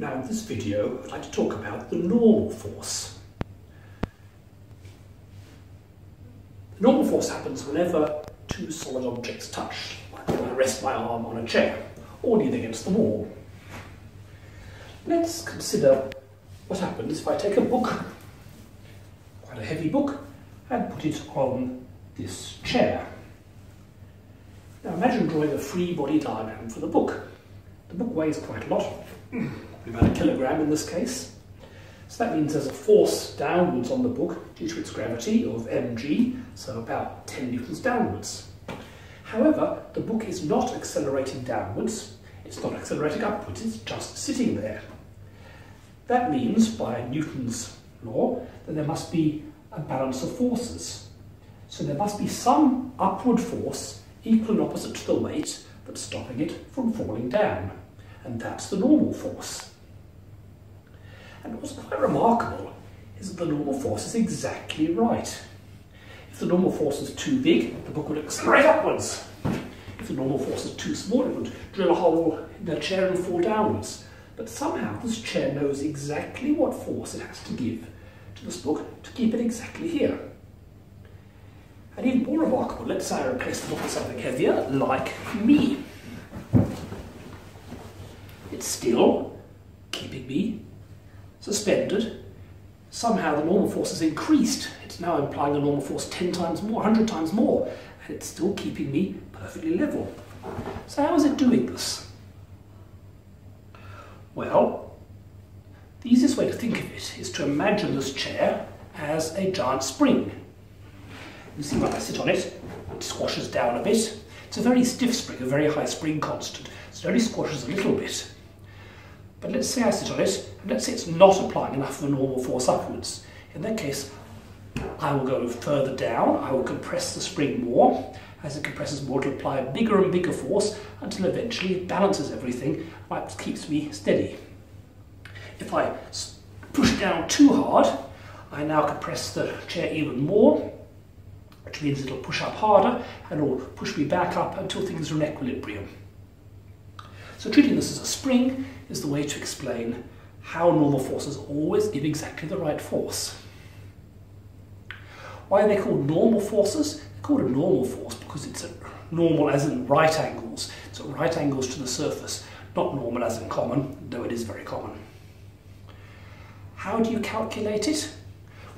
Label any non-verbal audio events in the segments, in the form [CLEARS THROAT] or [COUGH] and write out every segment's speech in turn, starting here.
Now in this video I'd like to talk about the normal force. The normal force happens whenever two solid objects touch, like when I rest my arm on a chair or lean against the wall. Let's consider what happens if I take a book, quite a heavy book, and put it on this chair. Now imagine drawing a free body diagram for the book. The book weighs quite a lot, [CLEARS THROAT] about a kilogram in this case. So that means there's a force downwards on the book due to its gravity of mg, so about 10 newtons downwards. However, the book is not accelerating downwards, it's not accelerating upwards, it's just sitting there. That means, by Newton's law, that there must be a balance of forces. So there must be some upward force equal and opposite to the weight that's stopping it from falling down. And that's the normal force. And what's quite remarkable is that the normal force is exactly right. If the normal force is too big, the book would accelerate upwards. If the normal force is too small, it would drill a hole in the chair and fall downwards. But somehow this chair knows exactly what force it has to give to this book to keep it exactly here. And even more remarkable, let's say I replace the book with something heavier, like me. It's still suspended. Somehow the normal force has increased. It's now implying a normal force 10 times more, 100 times more, and it's still keeping me perfectly level. So how is it doing this? Well, the easiest way to think of it is to imagine this chair as a giant spring. You see when I sit on it, it squashes down a bit. It's a very stiff spring, a very high spring constant, so it only squashes a little bit. But let's say I sit on it, and let's say it's not applying enough of a normal force upwards. In that case, I will go further down, I will compress the spring more. As it compresses more, it'll apply a bigger and bigger force until eventually it balances everything, and keeps me steady. If I push down too hard, I now compress the chair even more, which means it'll push up harder and will push me back up until things are in equilibrium. So treating this as a spring is the way to explain how normal forces always give exactly the right force. Why are they called normal forces? They're called a normal force because it's normal as in right angles. So right angles to the surface, not normal as in common, though it is very common. How do you calculate it?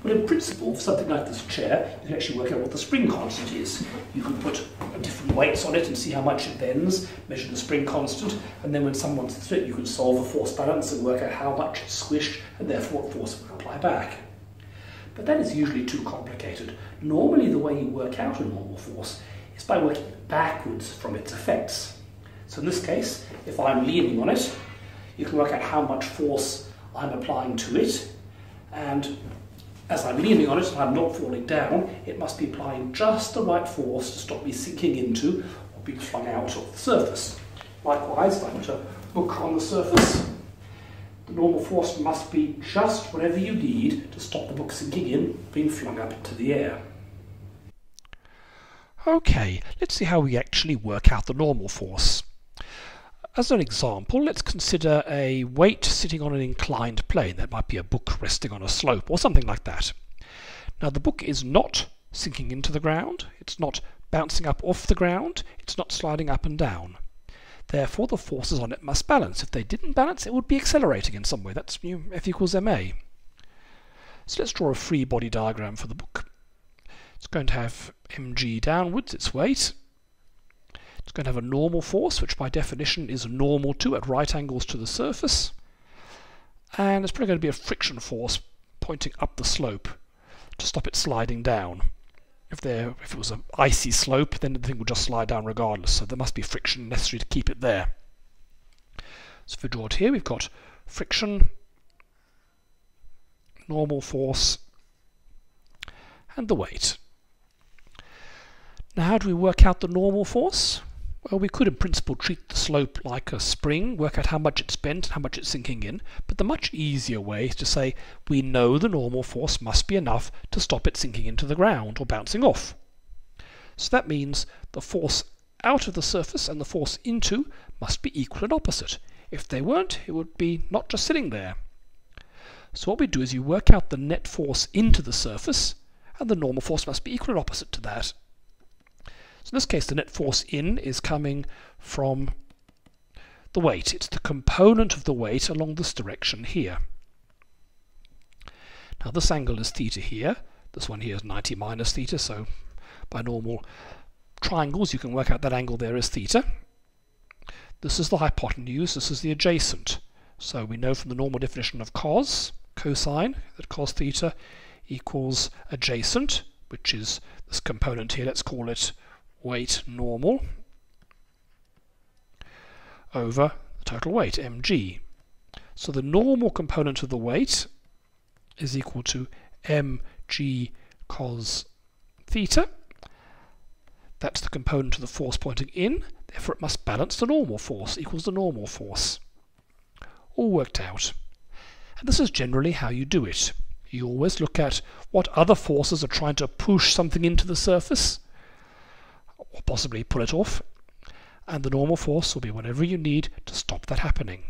Well, in principle, for something like this chair, you can actually work out what the spring constant is. You can put different weights on it and see how much it bends, measure the spring constant, and then when someone sits it, you can solve a force balance and work out how much it's squished, and therefore what force will apply back. But that is usually too complicated. Normally, the way you work out a normal force is by working backwards from its effects. So in this case, if I'm leaning on it, you can work out how much force I'm applying to it, and as I'm leaning on it and I'm not falling down, it must be applying just the right force to stop me sinking into or being flung out of the surface. Likewise, if I put a book on the surface, the normal force must be just whatever you need to stop the book sinking in, being flung up into the air. Okay, let's see how we actually work out the normal force. As an example, let's consider a weight sitting on an inclined plane. That might be a book resting on a slope or something like that. Now the book is not sinking into the ground, it's not bouncing up off the ground, it's not sliding up and down. Therefore the forces on it must balance. If they didn't balance, it would be accelerating in some way. That's F equals ma. So let's draw a free body diagram for the book. It's going to have mg downwards, its weight, it's going to have a normal force, which by definition is normal to at right angles to the surface. And it's probably going to be a friction force pointing up the slope to stop it sliding down. If, there, if it was an icy slope, then the thing would just slide down regardless, so there must be friction necessary to keep it there. So if we draw it here, we've got friction, normal force, and the weight. Now how do we work out the normal force? Well, we could in principle treat the slope like a spring, work out how much it's bent and how much it's sinking in, but the much easier way is to say we know the normal force must be enough to stop it sinking into the ground or bouncing off. So that means the force out of the surface and the force into must be equal and opposite. If they weren't, it would be not just sitting there. So what we do is you work out the net force into the surface, and the normal force must be equal and opposite to that. So in this case, the net force in is coming from the weight. It's the component of the weight along this direction here. Now this angle is theta here. This one here is 90 minus theta, so by normal triangles you can work out that angle there is theta. This is the hypotenuse, this is the adjacent. So we know from the normal definition of cos, cosine, that cos theta equals adjacent, which is this component here, let's call it weight normal, over the total weight, mg. So the normal component of the weight is equal to mg cos theta. That's the component of the force pointing in, therefore it must balance the normal force, equals the normal force. All worked out. And this is generally how you do it. You always look at what other forces are trying to push something into the surface, or possibly pull it off, and the normal force will be whatever you need to stop that happening.